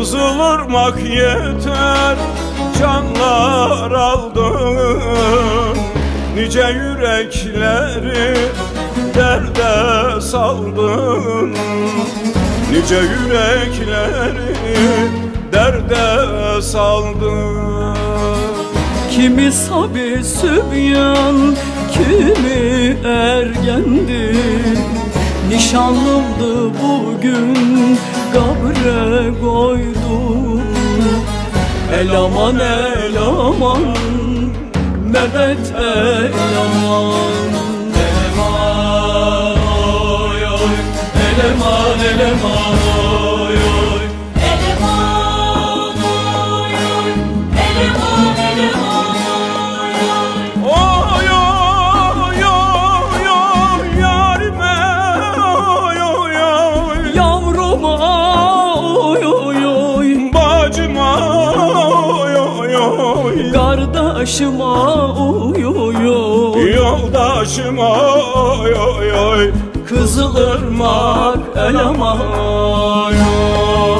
Kızılırmak yeter. Canlar aldın Nice yürekleri derde saldın. Nice yürekleri derde saldın. Kimi sabi sübyan, kimi ergendi. Nişanlımdı bugün kabre koydum Elaman elaman, medet elaman Eleman oy oy, eleman eleman oy Kardeşime oy oy oy Yoldaşıma oy oy oy. Kızılırmak eleman oy oy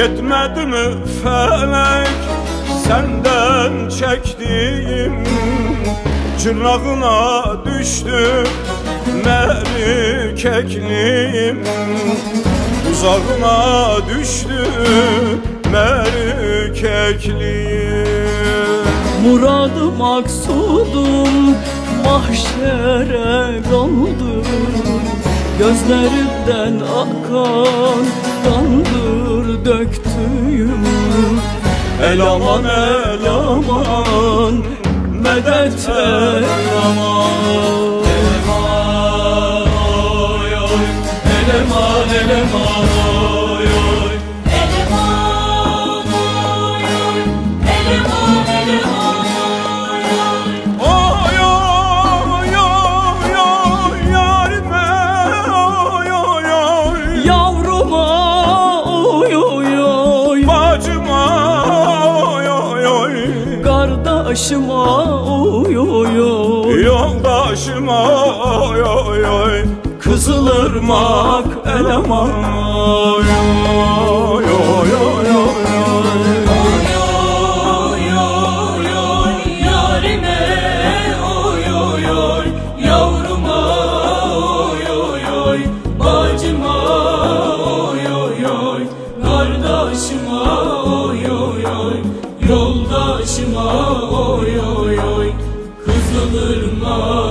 Yetmedi mi felek senden çektiğim? Çırnağına düştü merkekliğim Tuzağına düştü merkekliğim Muradı maksudum mahşere kaldı Gözlerimden akan kandır döktüğüm Elaman elaman medet elaman Eleman oy oy eleman eleman Yoldaşıma oy oy oy Yoldaşıma oy oy oy Kızılırmak eleman oy oy oy oy Kardeşime oy oy oy yoldaşıma oy oy oy. Kızılırmak